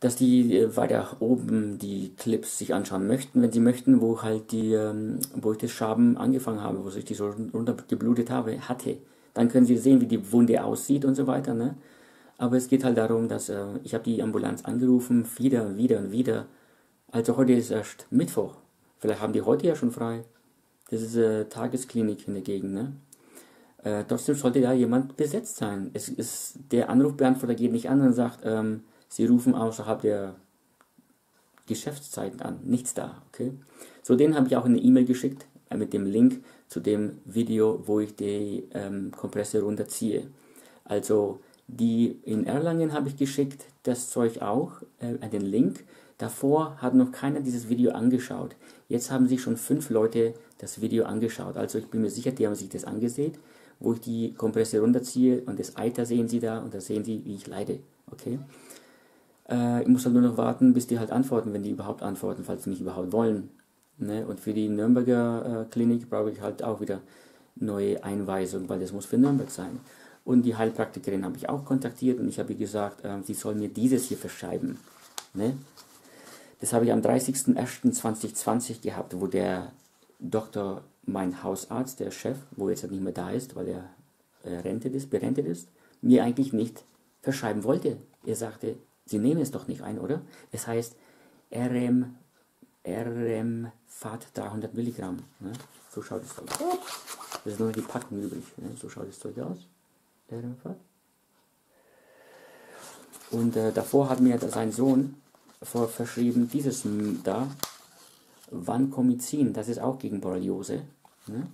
dass die äh, weiter oben die Clips sich anschauen möchten, wenn sie möchten, wo halt die, ähm, wo ich das Schaben angefangen habe, wo ich die so runtergeblutet habe, hatte. Dann können sie sehen, wie die Wunde aussieht und so weiter, ne? Aber es geht halt darum, dass äh, ich habe die Ambulanz angerufen, wieder und wieder und wieder. Also heute ist erst Mittwoch. Vielleicht haben die heute ja schon frei. Das ist eine Tagesklinik in der Gegend, ne? Äh, trotzdem sollte da jemand besetzt sein. Es ist, der Anrufbeantworter geht nicht an und sagt, ähm, Sie rufen außerhalb der Geschäftszeiten an. Nichts da, okay? So, den habe ich auch eine E-Mail geschickt äh, mit dem Link zu dem Video, wo ich die ähm, Kompresse runterziehe. Also die in Erlangen habe ich geschickt, das Zeug auch, äh, den Link. Davor hat noch keiner dieses Video angeschaut. Jetzt haben sich schon fünf Leute das Video angeschaut. Also ich bin mir sicher, die haben sich das angesehen, wo ich die Kompresse runterziehe und das Eiter sehen sie da und da sehen sie, wie ich leide. Okay? Äh, ich muss halt nur noch warten, bis die halt antworten, wenn die überhaupt antworten, falls sie nicht überhaupt wollen. Ne? Und für die Nürnberger äh, Klinik brauche ich halt auch wieder neue Einweisungen, weil das muss für Nürnberg sein. Und die Heilpraktikerin habe ich auch kontaktiert und ich habe ihr gesagt, äh, sie soll mir dieses hier verschreiben. Ne? Das habe ich am 30.01.2020 gehabt, wo der Doktor, mein Hausarzt, der Chef, wo jetzt nicht mehr da ist, weil er äh, rentet ist, berentet ist, mir eigentlich nicht verschreiben wollte. Er sagte, Sie nehmen es doch nicht ein, oder? Es heißt RM, RM Fat 300 Milligramm. Ne? So schaut es aus. Das ist nur die Packung übrig. Ne? So schaut das Zeug aus. RM Fat. Und äh, davor hat mir sein Sohn vor, verschrieben, dieses da, Vancomycin, das ist auch gegen Borreliose. Ne?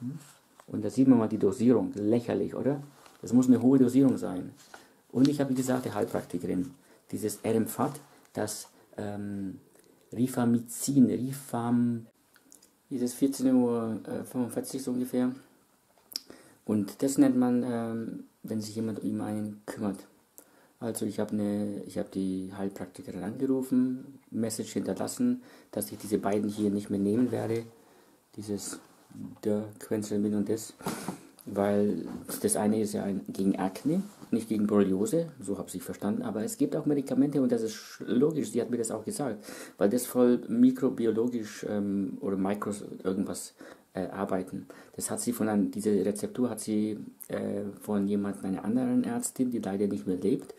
Hm? Und da sieht man mal die Dosierung, lächerlich, oder? Das muss eine hohe Dosierung sein. Und ich habe, gesagt, die Heilpraktikerin, dieses RMFAT, das ähm, Rifamizin, Rifam, dieses 14.45 Uhr äh, so ungefähr. Und das nennt man, ähm, wenn sich jemand um einen kümmert. Also ich habe habe die Heilpraktikerin angerufen, Message hinterlassen, dass ich diese beiden hier nicht mehr nehmen werde. Dieses der Quenzelmin und das. Weil das eine ist ja ein, gegen Akne nicht gegen Borreliose, so habe ich verstanden, aber es gibt auch Medikamente und das ist logisch, sie hat mir das auch gesagt, weil das voll mikrobiologisch ähm, oder Mikros irgendwas äh, arbeiten. Das hat sie von einem, diese Rezeptur hat sie äh, von jemandem, einer anderen Ärztin, die leider nicht mehr lebt,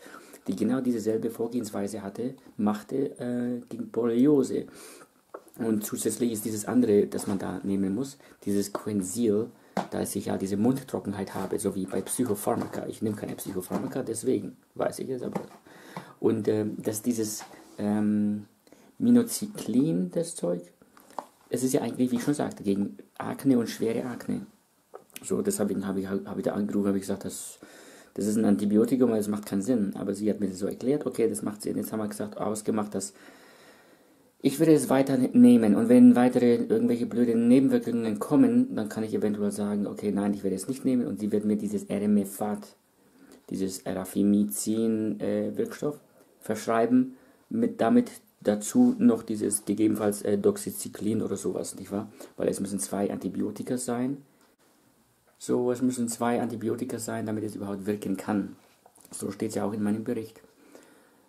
die genau dieselbe Vorgehensweise hatte, machte äh, gegen Borreliose. Und zusätzlich ist dieses andere, das man da nehmen muss, dieses Quensil, da ich ja diese Mundtrockenheit habe, so wie bei Psychopharmaka. Ich nehme keine Psychopharmaka, deswegen weiß ich es aber. Und ähm, dass dieses ähm, Minocyclin, das Zeug, es ist ja eigentlich, wie ich schon sagte, gegen Akne und schwere Akne. So, deshalb habe ich, hab ich da angerufen, habe ich gesagt, das, das ist ein Antibiotikum, weil es macht keinen Sinn. Aber sie hat mir das so erklärt, okay, das macht Sinn. Jetzt haben wir gesagt, ausgemacht, dass ich würde es weiternehmen und wenn weitere irgendwelche blöde Nebenwirkungen kommen, dann kann ich eventuell sagen, okay, nein, ich werde es nicht nehmen und sie wird mir dieses RMFAT, dieses Rafimizin-Wirkstoff äh, verschreiben, mit damit dazu noch dieses gegebenenfalls äh, Doxycyclin oder sowas, nicht wahr? Weil es müssen zwei Antibiotika sein. So, es müssen zwei Antibiotika sein, damit es überhaupt wirken kann. So steht es ja auch in meinem Bericht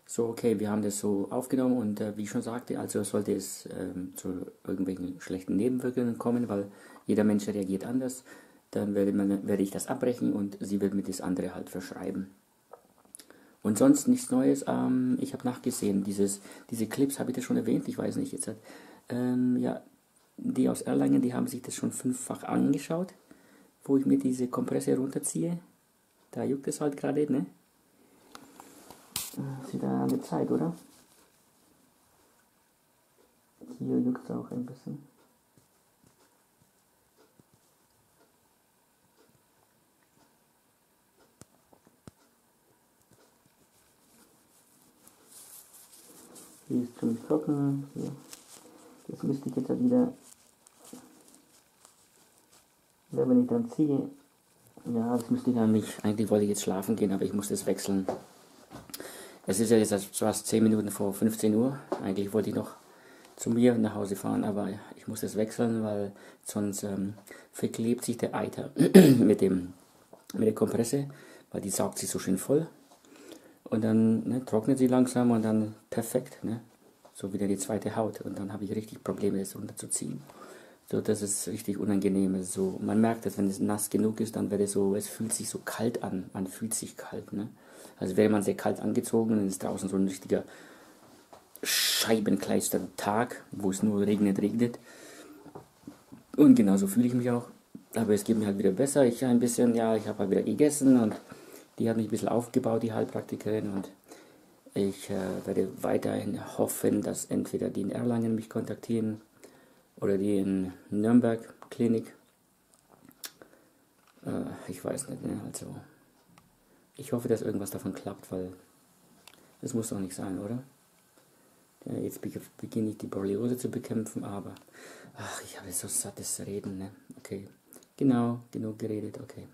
so, okay, wir haben das so aufgenommen und äh, wie ich schon sagte, also sollte es ähm, zu irgendwelchen schlechten Nebenwirkungen kommen, weil jeder Mensch reagiert anders, dann werde, man, werde ich das abbrechen und sie wird mir das andere halt verschreiben. Und sonst nichts Neues. Ähm, ich habe nachgesehen, dieses, diese Clips habe ich das schon erwähnt, ich weiß nicht jetzt. Ähm, ja, die aus Erlangen, die haben sich das schon fünffach angeschaut, wo ich mir diese Kompresse runterziehe. Da juckt es halt gerade, ne? Ist wieder an Zeit, oder? Hier juckt es auch ein bisschen. Hier ist ziemlich trocken. Hier. Das müsste ich jetzt halt wieder, wenn ich dann ziehe, ja, das müsste ich dann nicht, eigentlich wollte ich jetzt schlafen gehen, aber ich muss das wechseln. Es ist ja jetzt fast 10 Minuten vor 15 Uhr. Eigentlich wollte ich noch zu mir nach Hause fahren, aber ich muss es wechseln, weil sonst ähm, verklebt sich der Eiter mit, dem, mit der Kompresse, weil die saugt sich so schön voll. Und dann ne, trocknet sie langsam und dann perfekt. Ne? So wieder die zweite Haut. Und dann habe ich richtig Probleme, das runterzuziehen. So, das ist richtig unangenehm. So, man merkt, dass wenn es nass genug ist, dann wird es so, es fühlt sich so kalt an. Man fühlt sich kalt. Ne? Also wäre man sehr kalt angezogen, dann ist draußen so ein richtiger scheibenkleister Tag, wo es nur regnet, regnet. Und genauso fühle ich mich auch. Aber es geht mir halt wieder besser. Ich ein bisschen, ja, ich habe halt wieder gegessen und die hat mich ein bisschen aufgebaut, die Heilpraktikerin. Und ich äh, werde weiterhin hoffen, dass entweder die in Erlangen mich kontaktieren oder die in Nürnberg Klinik. Äh, ich weiß nicht, ne? Also, ich hoffe, dass irgendwas davon klappt, weil das muss doch nicht sein, oder? Ja, jetzt beginne ich die Borreliose zu bekämpfen, aber ach, ich habe so sattes Reden, ne? Okay. Genau, genug geredet, okay.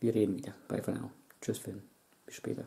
Wir reden wieder. Bye for now. Tschüss, Film. Bis später.